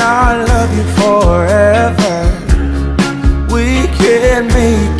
said I love you forever. We can make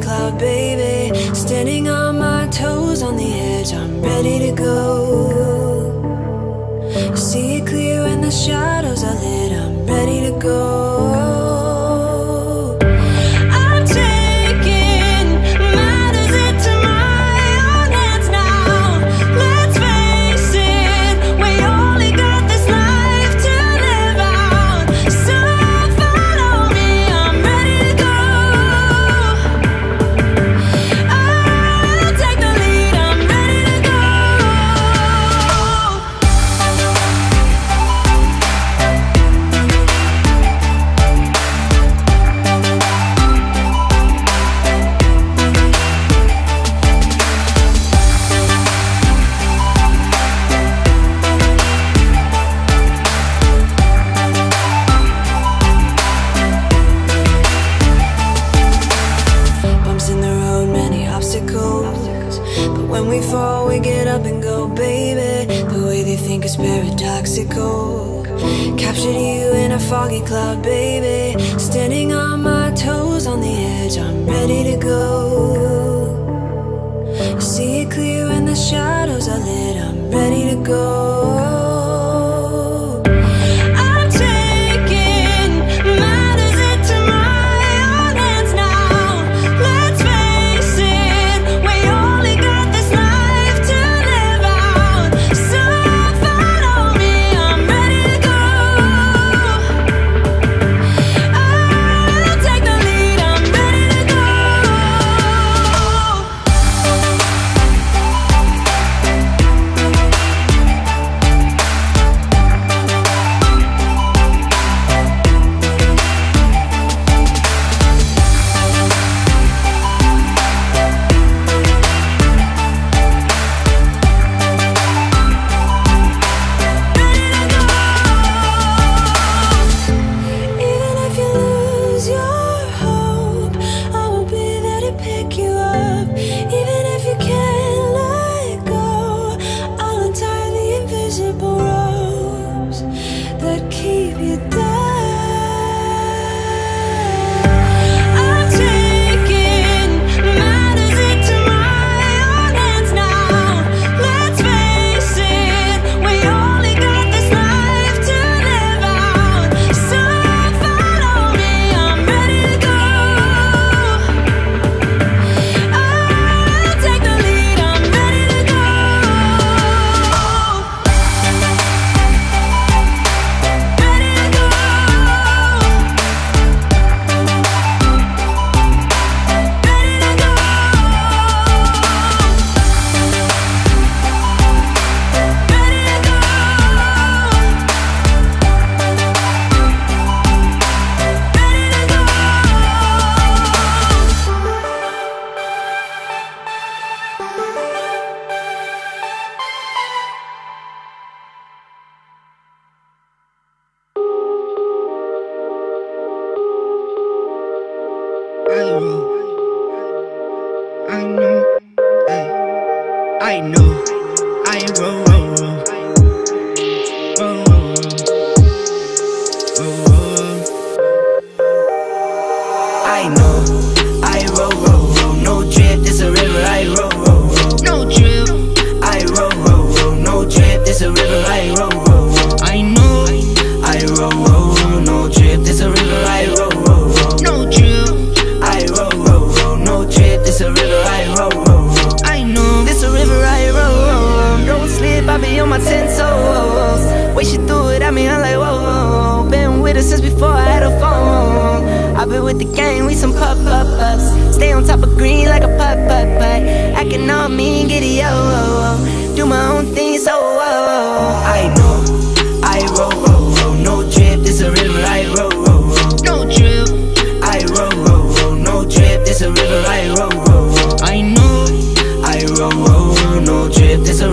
cloud, baby. Go. I know, I roll, ten toes. Way she threw it at me, I'm like, whoa, whoa. Been with her since before I had a phone. I've been with the gang, we some pop up ups. Stay on top of green like a putt putt putt. Acting all mean, giddy yo. Do my own thing, so whoa. I know, I roll, roll, roll, no drip, this a river. I roll, roll, roll, no drip. I roll, roll, roll, no drip, this a river. I roll, roll, roll. I know, I roll, roll, roll, no drip, this a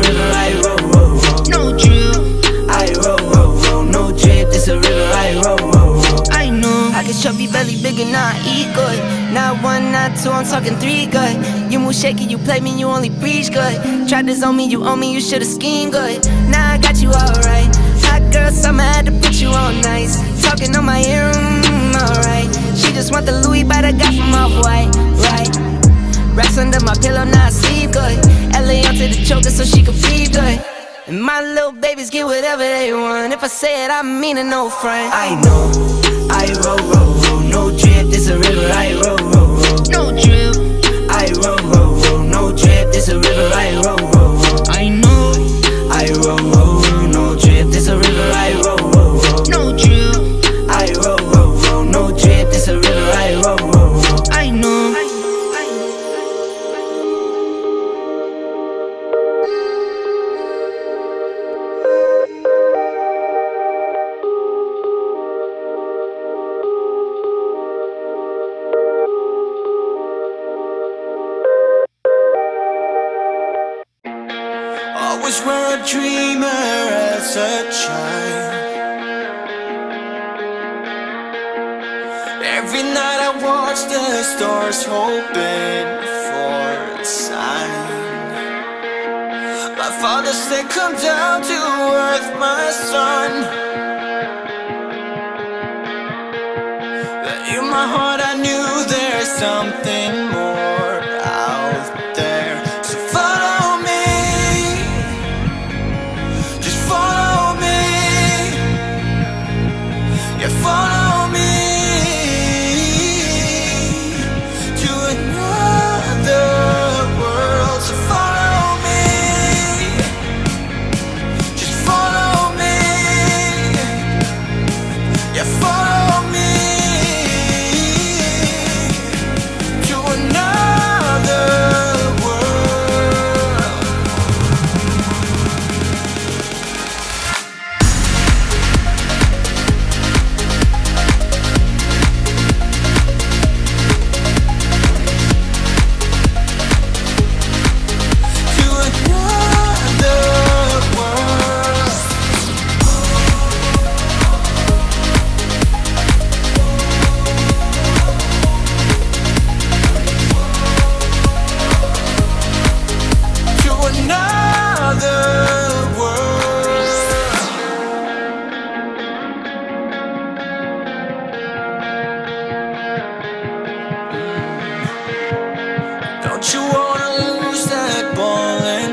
I roll, roll, roll. I know, I can chubby belly big and not eat good. Not one, not two, I'm talking three good. You move shaky, you play me, you only preach good. Tried this on me, you owe me, you should've schemed good. Now I got you alright. Hot girl summer, had to put you on nice. Talking on my ear, mm, alright. She just want the Louis but I got from off white, right? Racks under my pillow, now sleep good. LA onto the choker so she can breathe good. And my little babies get whatever they want. If I say it, I mean it, no front. I know, I roll, roll, roll, Always were a dreamer as a child. Every night I watch the stars, hoping for a sign. My father said, Come down to earth, my son. In my heart, I knew there's something Don't you wanna lose that ball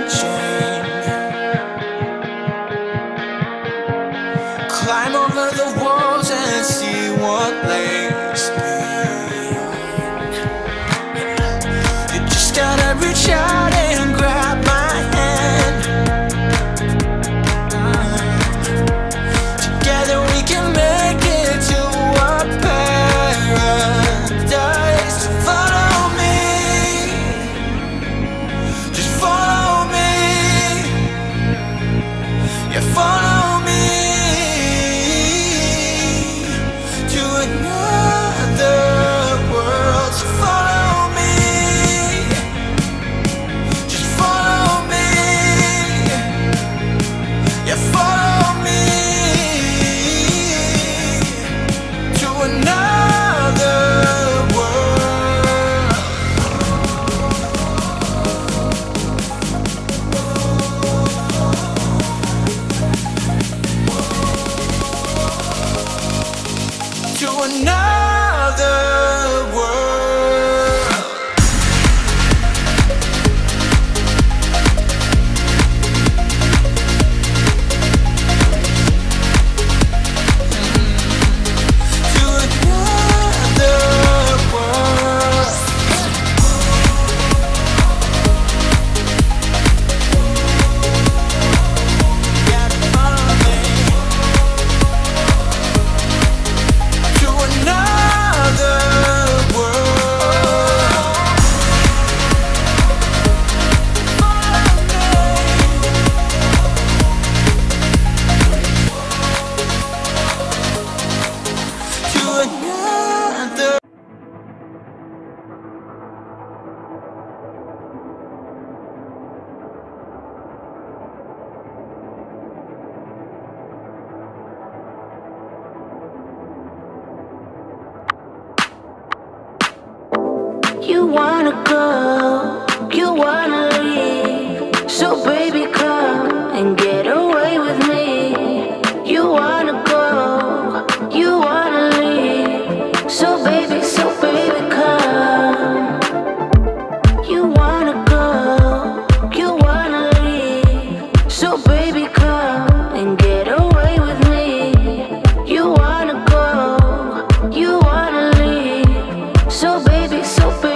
You wanna go, you wanna leave. So, baby, come and get away with me. You wanna go, you wanna leave. So, baby, so, baby, come. You wanna go, you wanna leave. So, baby, come and get away with me. You wanna go, you wanna leave. So, baby, so, baby.